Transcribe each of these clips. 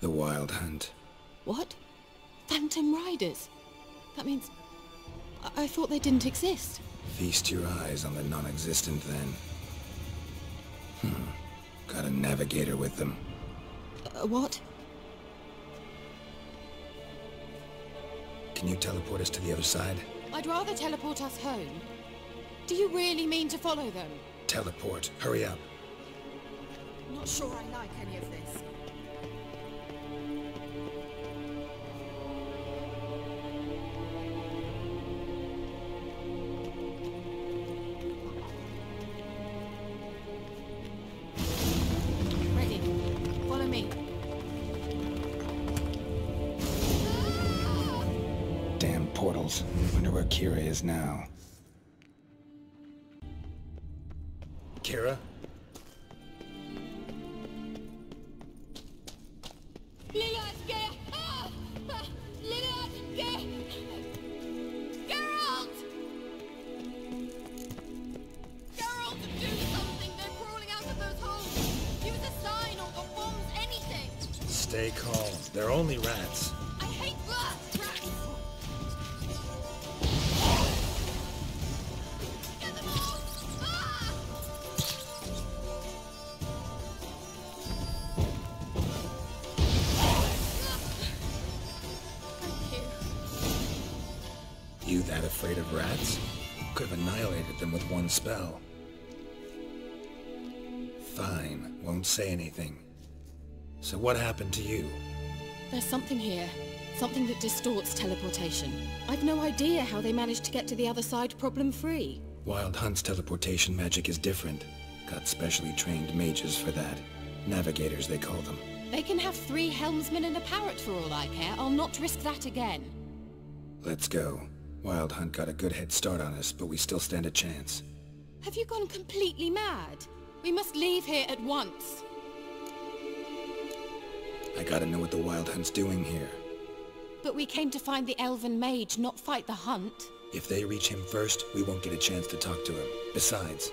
The Wild Hunt. What? Phantom Riders? That means... I, I thought they didn't exist. Feast your eyes on the non-existent then. Hmm. Got a navigator with them. Uh, what? Can you teleport us to the other side? I'd rather teleport us home. Do you really mean to follow them? Teleport. Hurry up. Not sure I like any of this. Portals. Wonder where Keira is now. Keira? Afraid of rats? Could have annihilated them with one spell. Fine. Won't say anything. So what happened to you? There's something here. Something that distorts teleportation. I've no idea how they managed to get to the other side problem-free. Wild Hunt's teleportation magic is different. Got specially trained mages for that. Navigators, they call them. They can have three helmsmen and a parrot for all I care. I'll not risk that again. Let's go. Wild Hunt got a good head start on us, but we still stand a chance. Have you gone completely mad? We must leave here at once. I gotta know what the Wild Hunt's doing here. But we came to find the elven mage, not fight the hunt. If they reach him first, we won't get a chance to talk to him. Besides,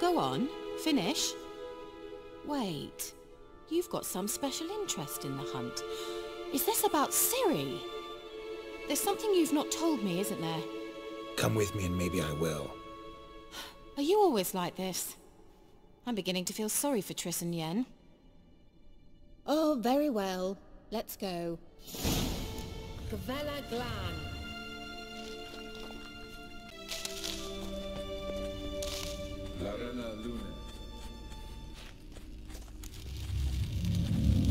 Go on, finish. Wait, you've got some special interest in the hunt. Is this about Ciri? There's something you've not told me, isn't there? come with me and maybe I will. Are you always like this? I'm beginning to feel sorry for Triss and Yen. Oh, very well. Let's go. Gavella Glan. Larena Luna.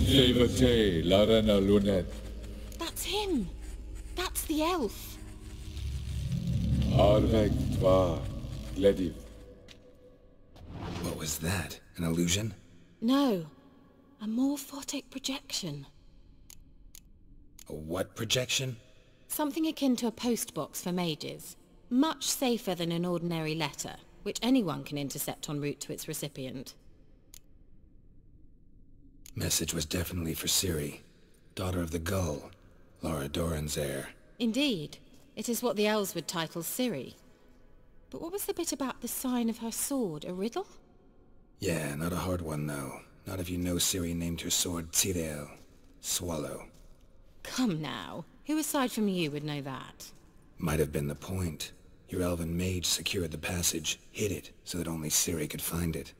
Levate, Larena Lunet. That's him. That's the elf. Arveg Twa, Glediv. What was that? An illusion? No, a morphotic projection. A what projection? Something akin to a postbox for mages. Much safer than an ordinary letter, which anyone can intercept en route to its recipient. Message was definitely for Ciri, daughter of the Gull, Lara Dorren's heir. Indeed, it is what the elves would title Ciri. But what was the bit about the sign of her sword, a riddle? Yeah, not a hard one though. Not if you know Ciri named her sword Zireael, Swallow. Come now, who aside from you would know that? Might have been the point. Your elven mage secured the passage, hid it, so that only Ciri could find it.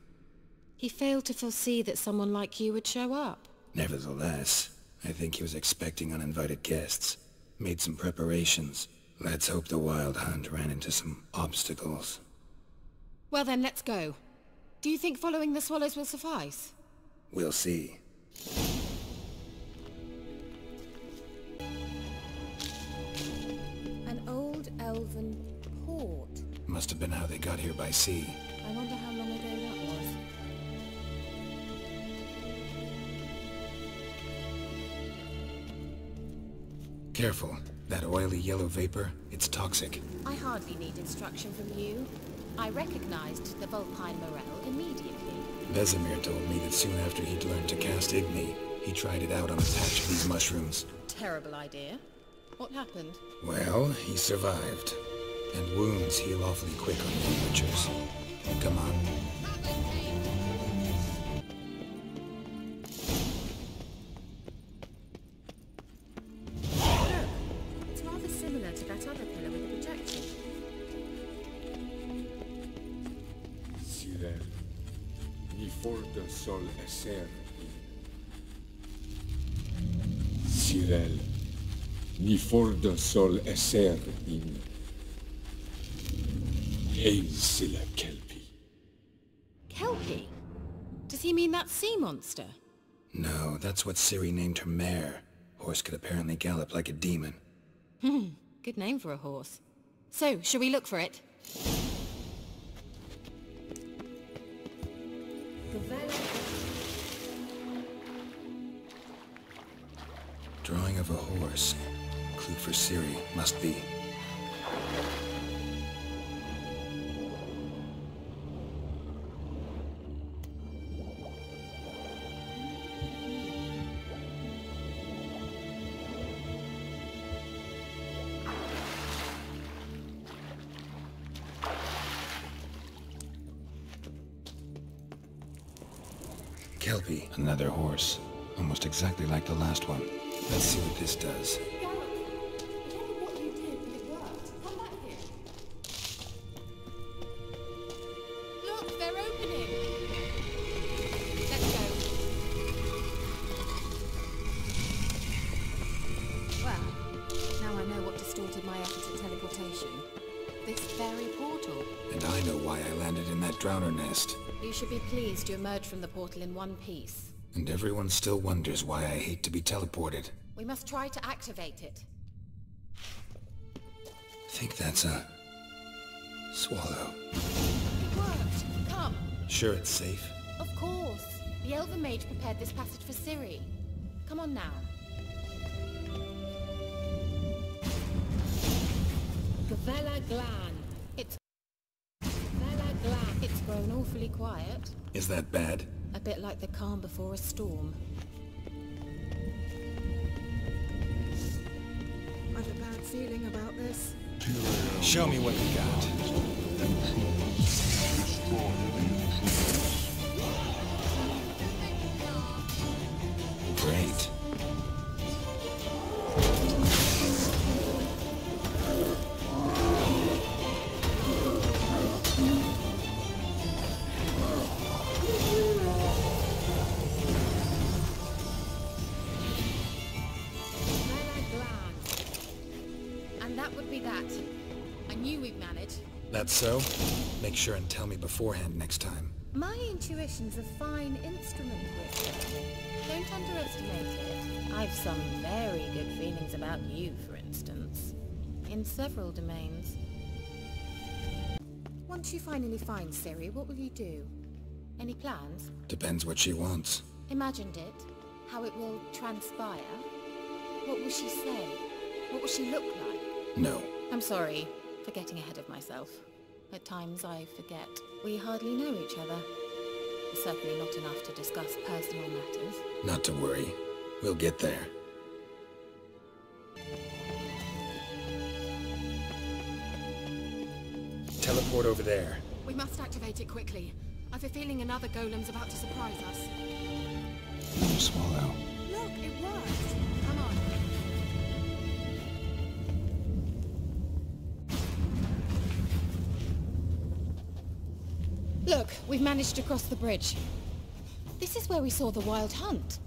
He failed to foresee that someone like you would show up. Nevertheless, I think he was expecting uninvited guests. Made some preparations. Let's hope the Wild Hunt ran into some obstacles. Well then, let's go. Do you think following the swallows will suffice? We'll see. An old elven port. Must have been how they got here by sea. I wonder how long ago that was. Careful. That oily yellow vapor, it's toxic. I hardly need instruction from you. I recognized the Vulpine Morel immediately. Vesemir told me that soon after he'd learned to cast Igni, he tried it out on a patch of these mushrooms. Terrible idea. What happened? Well, he survived. And wounds heal awfully quick on temperatures. Come on. Ni forte sol esser in Aesila Kelpie. Kelpie? Does he mean that sea monster? No, that's what Ciri named her mare. Horse could apparently gallop like a demon. Hmm, good name for a horse. So, shall we look for it? Drawing of a horse. Clue for Ciri, must be. Kelpie, another horse. Almost exactly like the last one. Let's see what this does. Should be pleased you emerged from the portal in one piece. And everyone still wonders why I hate to be teleported. We must try to activate it. I think that's a... swallow. It worked! Come! Sure it's safe? Of course! The Elven Mage prepared this passage for Ciri. Come on now. Gavella Glan. It's... Gavella Glan. it's grown awfully quiet. Is that bad? A bit like the calm before a storm. I've a bad feeling about this. Show me what you got. That's so? Make sure and tell me beforehand next time. My intuition's a fine instrument, Richard. Don't underestimate it. I've some very good feelings about you, for instance. In several domains. Once you finally find Ciri, what will you do? Any plans? Depends what she wants. Imagined it? How it will transpire? What will she say? What will she look like? No. I'm sorry for getting ahead of myself. At times I forget. We hardly know each other. Certainly not enough to discuss personal matters. Not to worry. We'll get there. Teleport over there. We must activate it quickly. I've a feeling another golem's about to surprise us. Swallow. Look, it worked. Come on. Look, we've managed to cross the bridge. This is where we saw the wild hunt.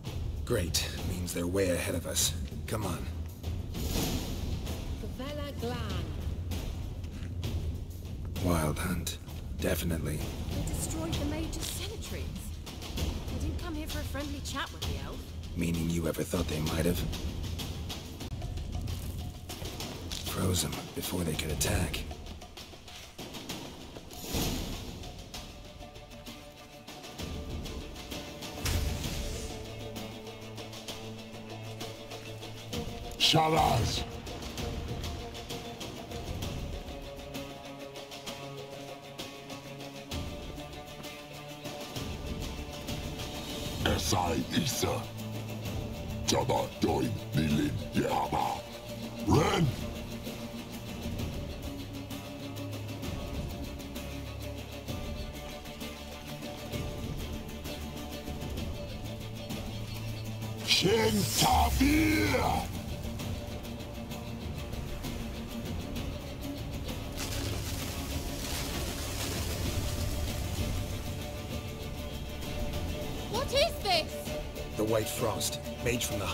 Great. Means they're way ahead of us. Come on. Gavella Glan. Wild hunt. Definitely. They destroyed the major cemeteries. They didn't come here for a friendly chat with the elf. Meaning you ever thought they might have? Froze them before they could attack. Sharaz! Esai Isa. Jabba Doin Nilin Yama. Ren!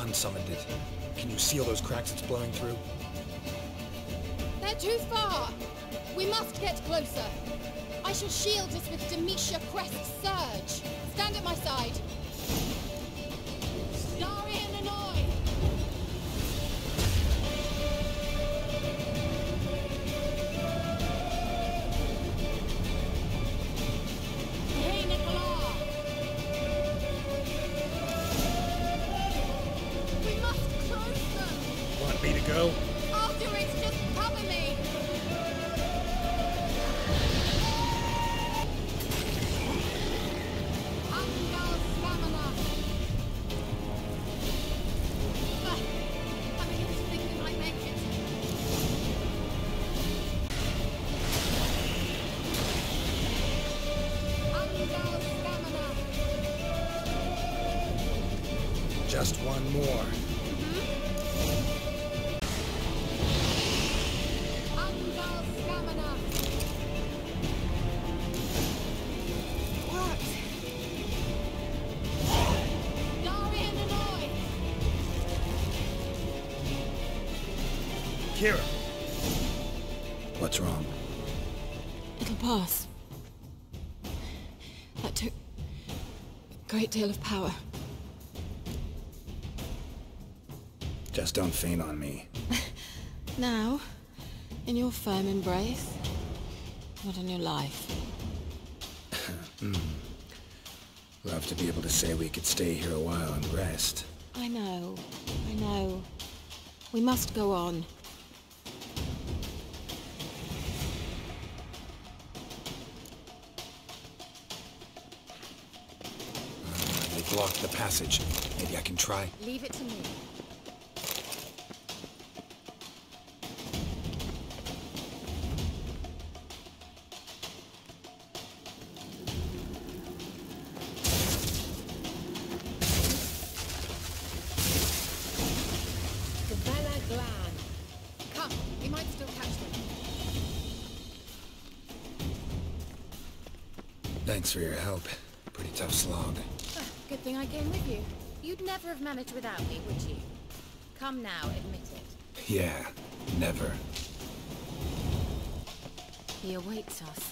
Hun summoned it. Can you see all those cracks it's blowing through? They're too far! We must get closer. I shall shield us with Demetia Crest's Surge. Stand at my side. Just one more. Angal Stamina! What? Darian Annoy! Keira! What's wrong? It'll pass. That took a great deal of power. Just don't faint on me. Now, in your firm embrace, not in your life. Hmm. Love to be able to say we could stay here a while and rest. I know, I know. We must go on. Uh, they blocked the passage. Maybe I can try. Leave it to me. Thanks for your help. Pretty tough slog. Ah, Good thing I came with you. You'd never have managed without me, would you? Come now, admit it. Yeah, never. He awaits us.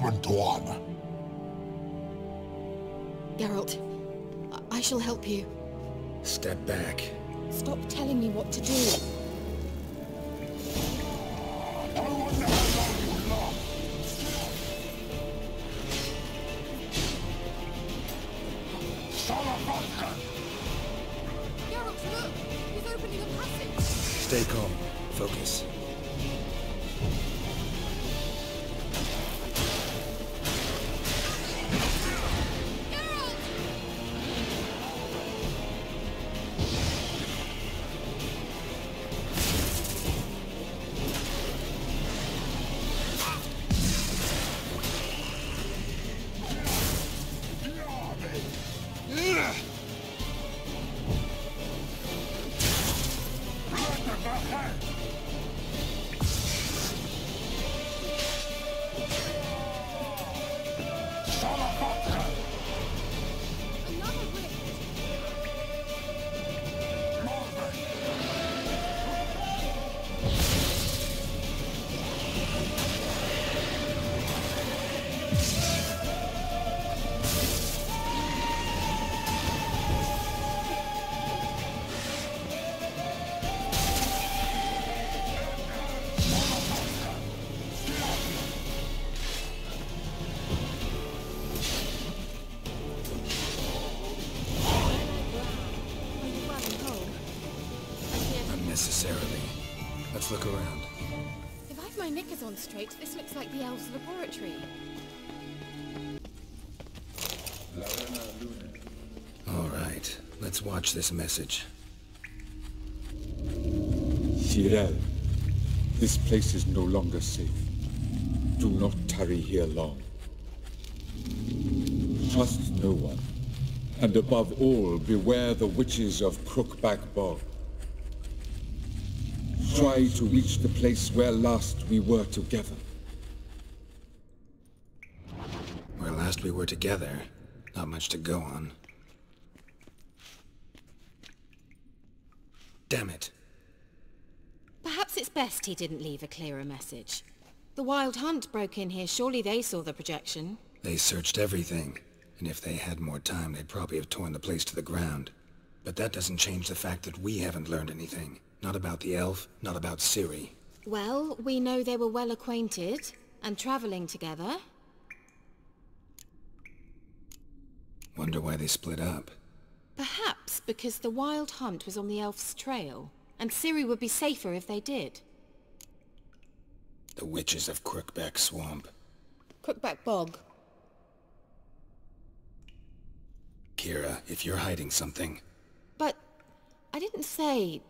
You're stubborn, Geralt, I, I shall help you. Step back. Stop telling me what to do. Salamanca! If I've my knickers on straight, this looks like the elves' laboratory. All right. Let's watch this message. Zireael, this place is no longer safe. Do not tarry here long. Trust no one. And above all, beware the witches of Crookback Bog. Try to reach the place where last we were together. Where last we were together, not much to go on. Damn it. Perhaps it's best he didn't leave a clearer message. The Wild Hunt broke in here. Surely they saw the projection. They searched everything, and if they had more time, they'd probably have torn the place to the ground. But that doesn't change the fact that we haven't learned anything. Not about the elf, not about Ciri. Well, we know they were well acquainted and traveling together. Wonder why they split up. Perhaps because the Wild Hunt was on the elf's trail, and Ciri would be safer if they did. The witches of Crookback Swamp. Crookback Bog. Keira, if you're hiding something, But I didn't say...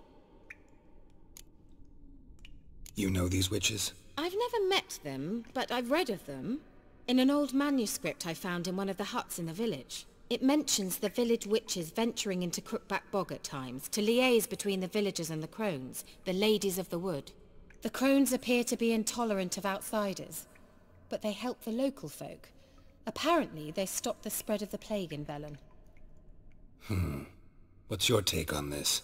you know these witches? I've never met them, but I've read of them. In an old manuscript I found in one of the huts in the village. It mentions the village witches venturing into Crookback Bog at times to liaise between the villagers and the crones, the ladies of the wood. The crones appear to be intolerant of outsiders, but they help the local folk. Apparently, they stopped the spread of the plague in Velen. Hmm. What's your take on this?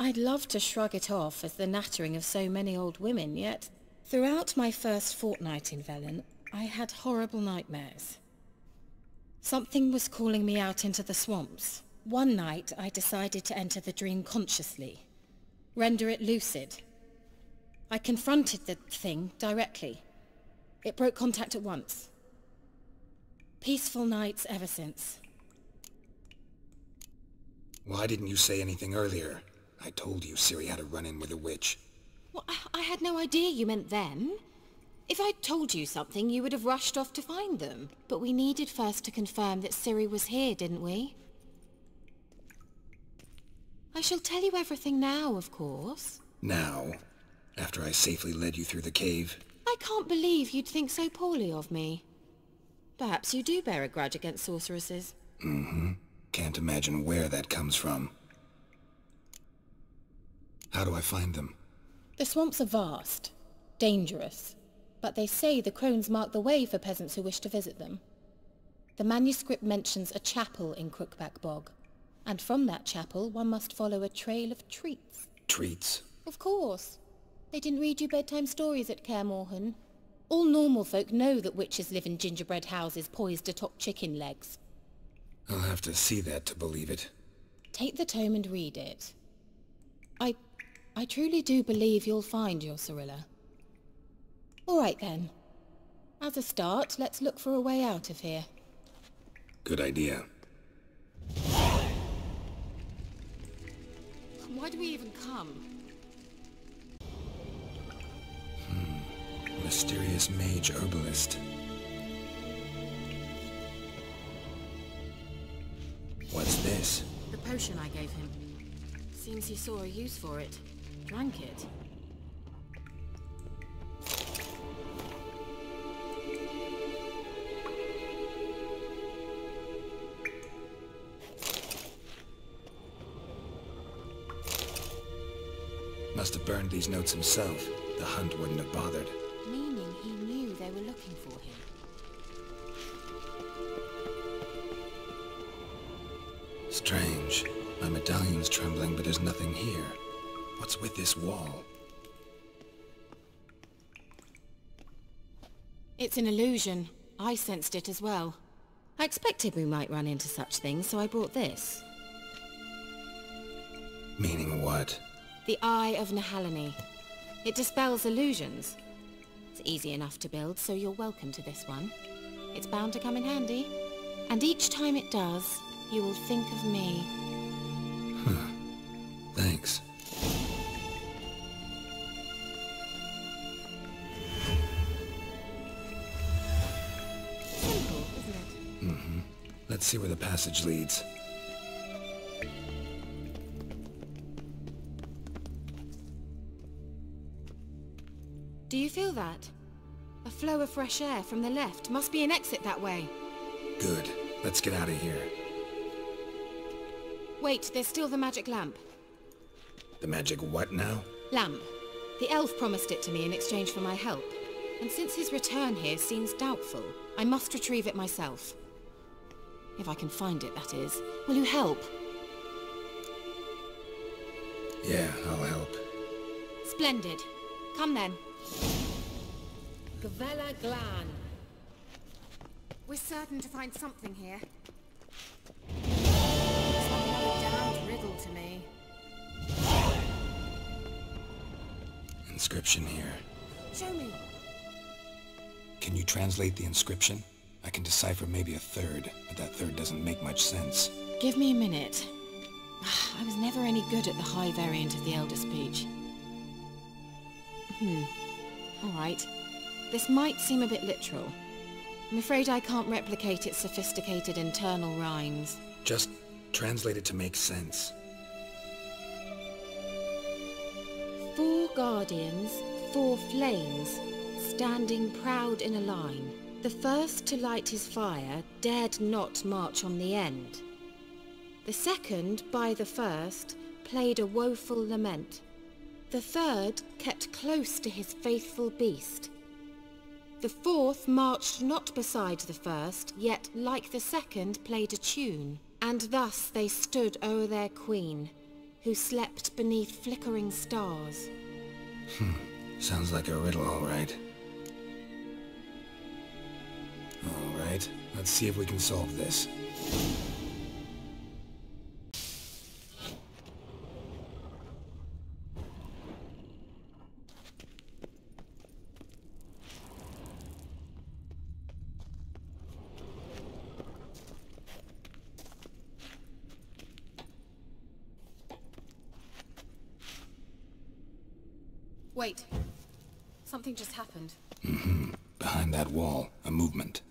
I'd love to shrug it off as the nattering of so many old women, yet throughout my first fortnight in Velen, I had horrible nightmares. Something was calling me out into the swamps. One night, I decided to enter the dream consciously, render it lucid. I confronted the thing directly. It broke contact at once. Peaceful nights ever since. Why didn't you say anything earlier? I told you Ciri had a run-in with a witch. Well, I- had no idea you meant them. If I'd told you something, you would have rushed off to find them. But we needed first to confirm that Ciri was here, didn't we? I shall tell you everything now, of course. Now, after I safely led you through the cave, I can't believe you'd think so poorly of me. Perhaps you do bear a grudge against sorceresses. Mm-hmm. Can't imagine where that comes from. How do I find them? The swamps are vast, dangerous, but they say the crones mark the way for peasants who wish to visit them. The manuscript mentions a chapel in Crookback Bog, and from that chapel one must follow a trail of treats. Treats? Of course. They didn't read you bedtime stories at Kaer Morhen. All normal folk know that witches live in gingerbread houses poised atop chicken legs. I'll have to see that to believe it. Take the tome and read it. I... I truly do believe you'll find your Cirilla. All right then. As a start, let's look for a way out of here. Good idea. Why do we even come? Hmm. Mysterious mage herbalist. What's this? The potion I gave him. Seems he saw a use for it. Drank it. Must have burned these notes himself. The hunt wouldn't have bothered. Meaning he knew they were looking for him. Strange. My medallion's trembling, but there's nothing here. What's with this wall? It's an illusion. I sensed it as well. I expected we might run into such things, so I brought this. Meaning what? The Eye of Nehaleni. It dispels illusions. It's easy enough to build, so you're welcome to this one. It's bound to come in handy. And each time it does, you will think of me. Thanks. Let's see where the passage leads. Do you feel that? A flow of fresh air from the left. Must be an exit that way. Good. Let's get out of here. Wait, there's still the magic lamp. The magic what now? Lamp. The elf promised it to me in exchange for my help. And since his return here seems doubtful, I must retrieve it myself. If I can find it, that is. Will you help? Yeah, I'll help. Splendid. Come then. Gavella Glan. We're certain to find something here. It's like another damned riddle to me. Inscription here. Show me. Can you translate the inscription? I can decipher maybe a third, but that third doesn't make much sense. Give me a minute. I was never any good at the high variant of the Elder speech. Hmm. Alright. This might seem a bit literal. I'm afraid I can't replicate its sophisticated internal rhymes. Just translate it to make sense. Four guardians, four flames, standing proud in a line. The first to light his fire dared not march on the end. The second, by the first, played a woeful lament. The third kept close to his faithful beast. The fourth marched not beside the first, yet like the second played a tune. And thus they stood o'er their queen, who slept beneath flickering stars. Hmm. Sounds like a riddle, all right. Let's see if we can solve this. Wait. Something just happened. Mm-hmm. Behind that wall, a movement.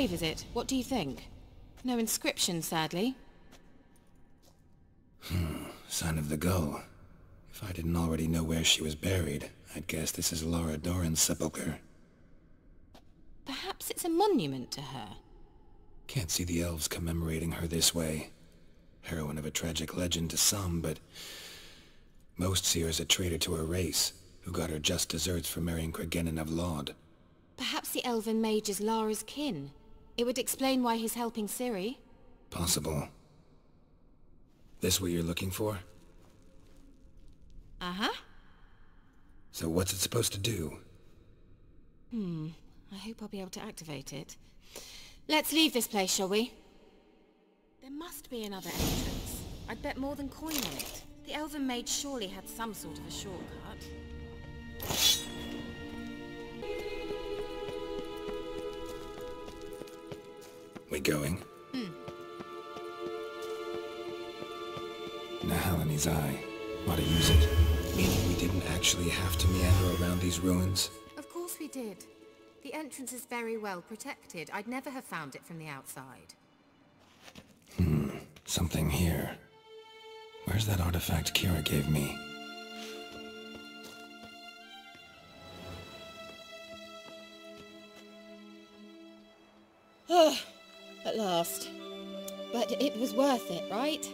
Grave is it? What do you think? No inscription, sadly. Hmm, sign of the gull. If I didn't already know where she was buried, I'd guess this is Lara Dorren's sepulcher. Perhaps it's a monument to her. Can't see the elves commemorating her this way. Heroine of a tragic legend to some, but most see her as a traitor to her race, who got her just deserts for marrying Cregennan of Lod. Perhaps the elven mage is Lara's kin. It would explain why he's helping Ciri. Possible. This what you're looking for? Uh-huh. So what's it supposed to do? Hmm. I hope I'll be able to activate it. Let's leave this place, shall we? There must be another entrance. I'd bet more than coin on it. The elven maid surely had some sort of a shortcut. We going? Nehaleni's eye. Ought to use it. Meaning we didn't actually have to meander around these ruins? Of course we did. The entrance is very well protected. I'd never have found it from the outside. Hmm. Something here. Where's that artifact Keira gave me? At last. But it was worth it, right?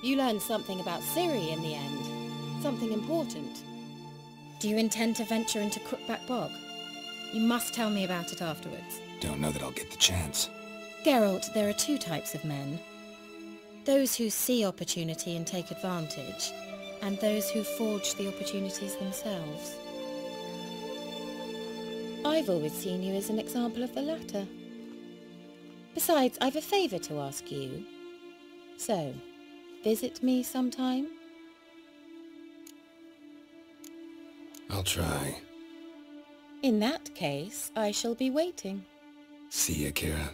You learned something about Ciri in the end. Something important. Do you intend to venture into Crookback Bog? You must tell me about it afterwards. Don't know that I'll get the chance. Geralt, there are two types of men. Those who see opportunity and take advantage, and those who forge the opportunities themselves. I've always seen you as an example of the latter. Besides, I've a favour to ask you. So, visit me sometime? I'll try. In that case, I shall be waiting. See ya, Keira.